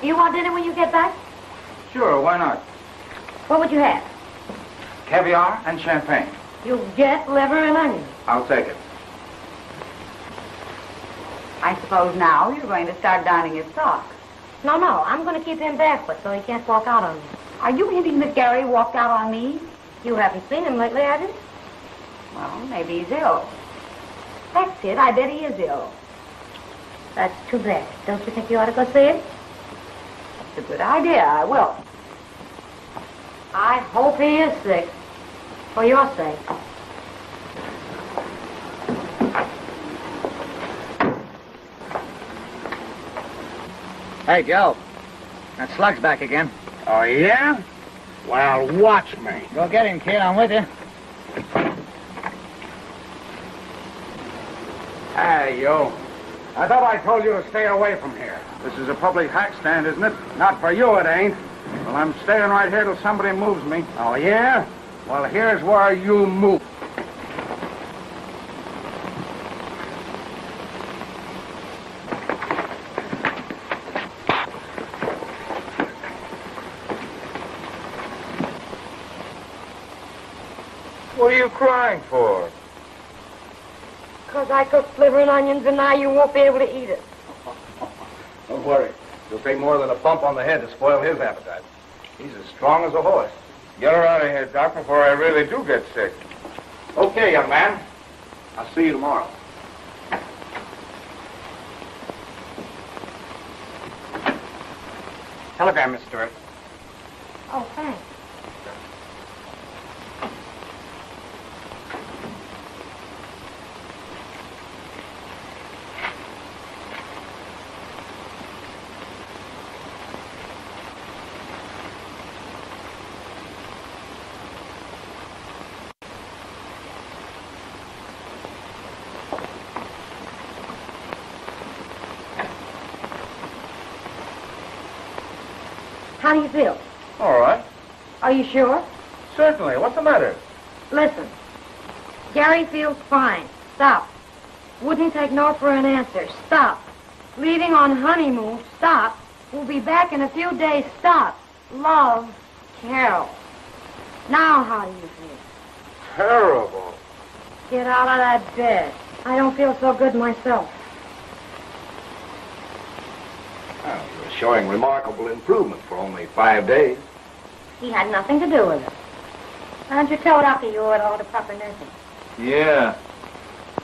Do you want dinner when you get back? Sure, why not? What would you have? Caviar and champagne. You'll get liver and onions. I'll take it. I suppose now you're going to start donning his socks. No, no, I'm going to keep him barefoot so he can't walk out on me. Are you hinting that Gary walked out on me? You haven't seen him lately, have you? Well, maybe he's ill. That's it. I bet he is ill. That's too bad. Don't you think you ought to go see him? It's a good idea. I will. I hope he is sick. For your sake. Hey, Joe. That slug's back again. Oh, yeah? Well, watch me. Go get him, kid. I'm with you. Hey, yo. I thought I told you to stay away from here. This is a public hack stand, isn't it? Not for you, it ain't. Well, I'm staying right here till somebody moves me. Oh, yeah? Well, here's where you move. What are you crying for? Because I cooked liver and onions and now you won't be able to eat it. Don't worry. It'll take more than a bump on the head to spoil his appetite. He's as strong as a horse. Get her out of here, Doc, before I really do get sick. Okay, young man. I'll see you tomorrow. Telegram, Miss Stewart. Oh, thanks. Do you feel? All right. Are you sure? Certainly. What's the matter? Listen. Gary feels fine. Stop. Wouldn't take no for an answer. Stop. Leaving on honeymoon. Stop. We'll be back in a few days. Stop. Love, Carol. Now how do you feel? Terrible. Get out of that bed. I don't feel so good myself. Well, you're showing remarkable improvement for only five days. He had nothing to do with it. Why don't you tell Doctor you owe it all to proper nursing? Yeah.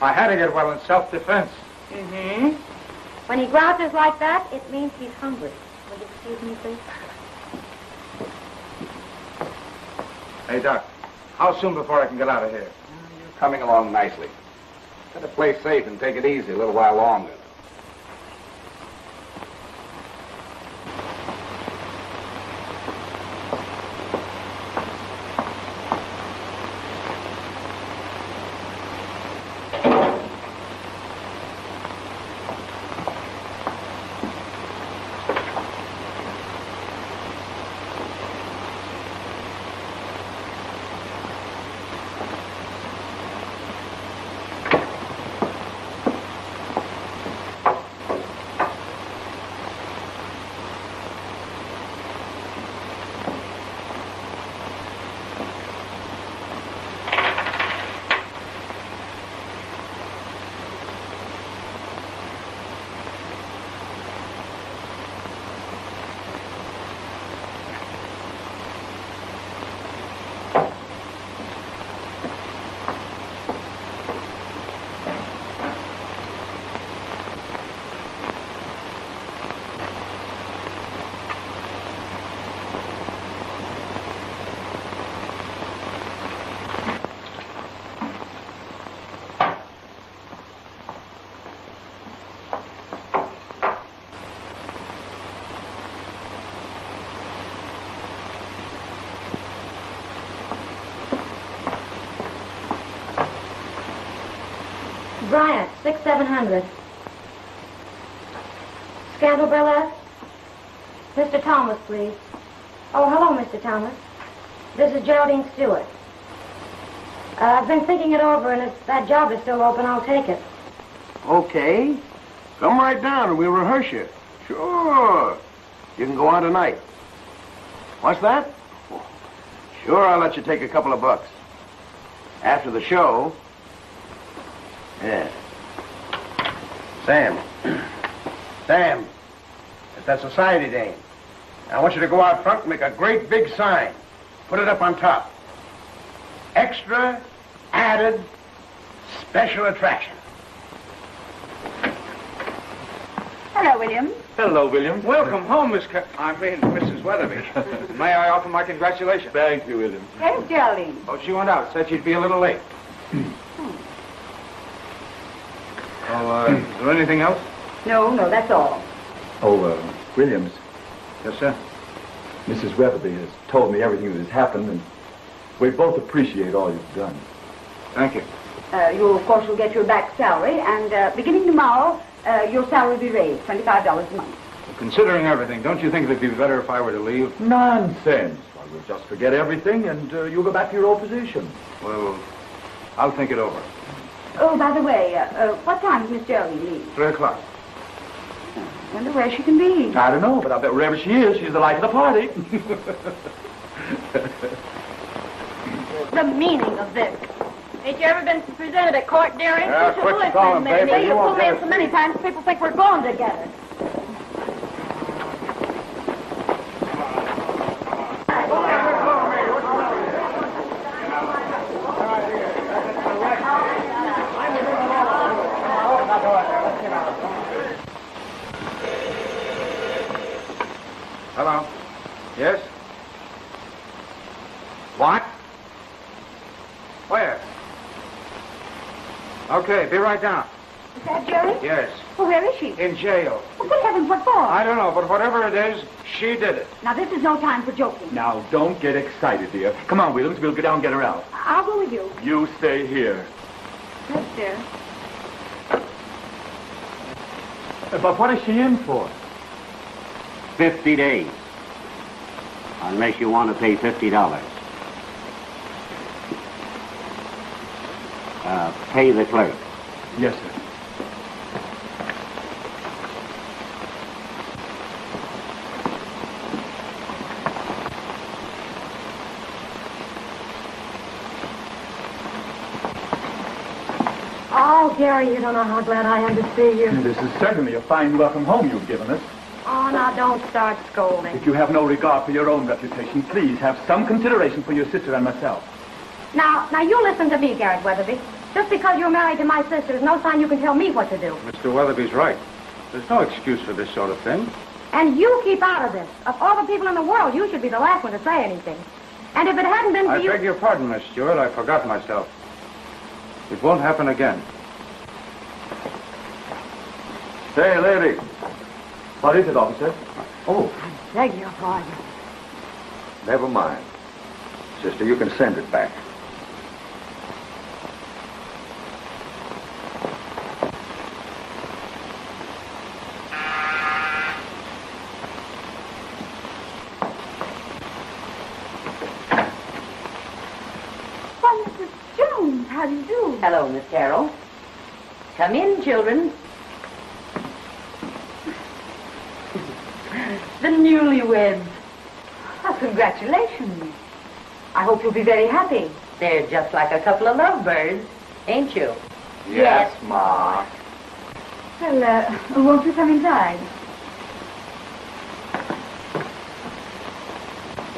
I had to get well in self-defense. Mm-hmm. When he grouches like that, it means he's hungry. Will you excuse me, please? Hey, Doc. How soon before I can get out of here? You're coming along nicely. Better play safe and take it easy a little while longer. Bryant, six seven hundred. Scandal burlesque? Mr. Thomas, please. Oh, hello, Mr. Thomas. This is Geraldine Stewart. Uh, I've been thinking it over, and if that job is still open, I'll take it. Okay. Come right down and we'll rehearse you. Sure. You can go on tonight. What's that? Sure, I'll let you take a couple of bucks. After the show. Yeah. Sam. Sam. It's that society dame. I want you to go out front and make a great big sign. Put it up on top. Extra, added, special attraction. Hello, William. Hello, William. Welcome home, Miss Ca- I mean, Mrs. Wetherby. May I offer my congratulations? Thank you, William. Where's Geraldine? Oh, she went out. Said she'd be a little late. oh, uh, is there anything else? No, no, that's all. Oh, uh, Williams, Yes, sir. Mrs. Wetherby has told me everything that has happened, and we both appreciate all you've done. Thank you. Uh, you, of course, will get your back salary, and uh, beginning tomorrow, uh, your salary will be raised, $25 a month. Considering everything, don't you think it'd be better if I were to leave? Nonsense. Why, we'll just forget everything, and uh, you'll go back to your old position. Well, I'll think it over. Oh, by the way, uh, uh, what time does Miss Geraldine leave? Three o'clock. I wonder where she can be. I don't know, but I bet wherever she is, she's the life of the party. The meaning of this. Ain't you ever been presented at court, dearie? Yeah, You should quit listen me. baby. You You won't pull me in so many times, people think we're going together. Hello. Yes? What? Where? Okay, be right down. Is that Jerry? Yes. Well, where is she? In jail. Oh, good heavens, what for? I don't know, but whatever it is, she did it. Now, this is no time for joking. now, don't get excited, dear. Come on, Williams, we'll go down and get her out. I'll go with you. You stay here. Yes, dear. Uh, but what is she in for? 50 days. Unless you want to pay $50. Uh, pay the clerk. Yes, sir. Oh, Gary, you don't know how glad I am to see you. This is certainly a fine welcome home you've given us. Oh, now don't start scolding. If you have no regard for your own reputation, please have some consideration for your sister and myself. Now, now you listen to me, Garrett Wetherby. Just because you're married to my sister is no sign you can tell me what to do. Mr. Wetherby's right. There's no excuse for this sort of thing. And you keep out of this. Of all the people in the world, you should be the last one to say anything. And if it hadn't been for I you... beg your pardon, Miss Stewart. I forgot myself. It won't happen again. Say, lady. What is it, officer? Oh, I Beg your pardon. never mind. Sister, you can send it back. Why, Mrs. Jones, how do you do? Miss Carol. Come in, children. The newlyweds. Oh, congratulations. I hope you'll be very happy. They're just like a couple of lovebirds, ain't you? Yes, Ma. Well, uh, won't you come inside?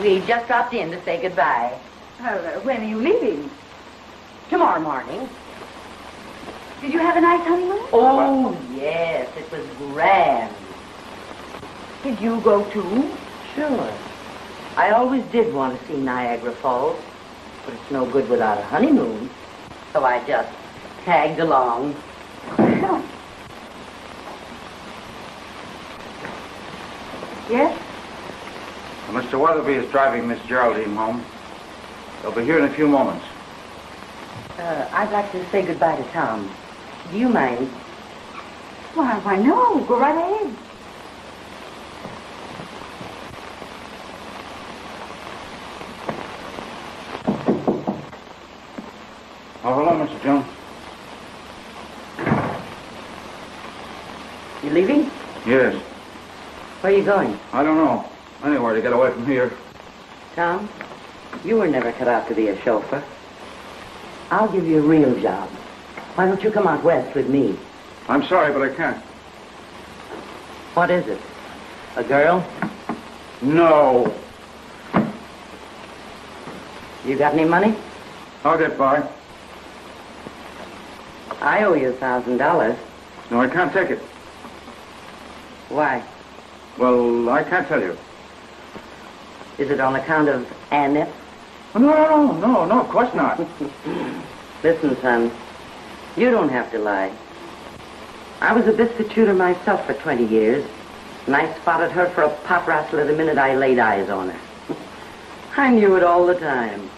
We just dropped in to say goodbye. Well, uh, when are you leaving? Tomorrow morning. Did you have a nice honeymoon? Oh, yes, it was grand. Did you go too? Sure. I always did want to see Niagara Falls, but it's no good without a honeymoon. So I just tagged along. Yes? Mr. Wetherby is driving Miss Geraldine home. They'll be here in a few moments. Uh, I'd like to say goodbye to Tom. Do you mind? Why, why, no. Go right ahead. Oh, hello, Mr. Jones. You leaving? Yes. Where are you going? I don't know. Anywhere to get away from here. Tom, you were never cut out to be a chauffeur. I'll give you a real job. Why don't you come out west with me? I'm sorry, but I can't. What is it? A girl? No. You got any money? I'll get by. I owe you a thousand dollars. No, I can't take it. Why? Well, I can't tell you. Is it on account of Annette? No, no, no, no, no, of course not. Listen, son, you don't have to lie. I was a biscuit shooter myself for 20 years, and I spotted her for a pop rattler the minute I laid eyes on her. I knew it all the time.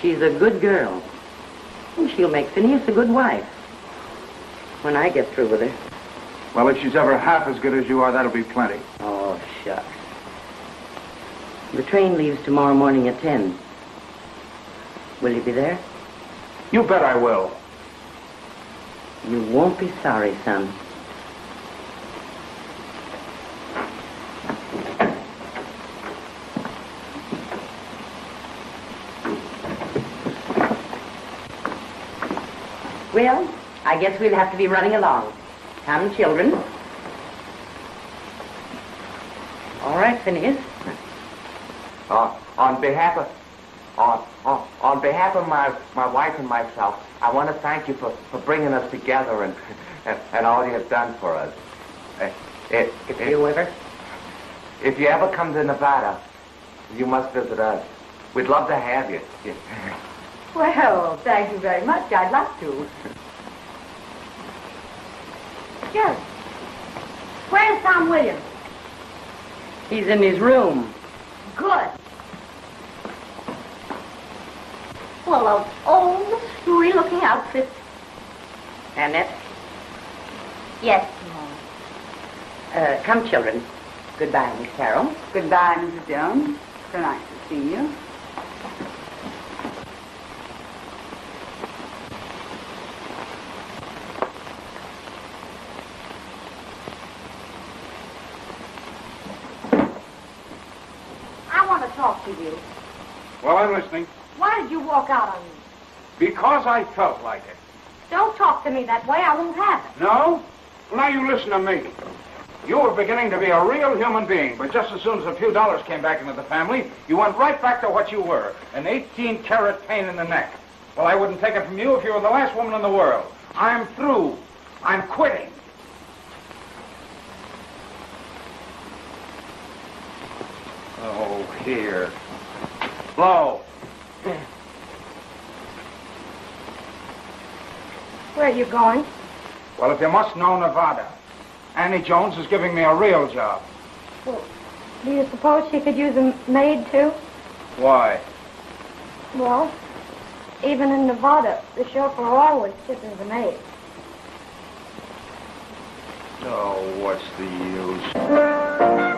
She's a good girl, and she'll make Phineas a good wife. When I get through with her. Well, if she's ever half as good as you are, that'll be plenty. Oh, shucks. The train leaves tomorrow morning at 10. Will you be there? You bet I will. You won't be sorry, son. Well, I guess we'll have to be running along. Come, children. All right, Phineas. Uh, on behalf of on, on, on behalf of my, my wife and myself, I want to thank you for, for bringing us together and, and, and all you have done for us. Uh, If, if, you ever? If you ever come to Nevada, you must visit us. We'd love to have you. Well, thank you very much. I'd love to. Jerry, where's Tom Williams? He's in his room. Good. Well, of all the screwy looking outfits. Annette? Yes, Uh, come, children. Goodbye, Miss Carol. Goodbye, Mrs. Jones. So nice to see you. I want to talk to you. Well, I'm listening. Why did you walk out on me? Because I felt like it. Don't talk to me that way. I won't have it. No? Now you listen to me. You were beginning to be a real human being, but just as soon as a few dollars came back into the family, you went right back to what you were, an 18-carat pain in the neck. Well, I wouldn't take it from you if you were the last woman in the world. I'm through. I'm quitting. Oh, here. Blow. Where are you going? Well, if you must know Nevada, Annie Jones is giving me a real job. Well, do you suppose she could use a maid, too? Why? Well, even in Nevada, the chauffeur always kisses the maid. Oh, what's the use?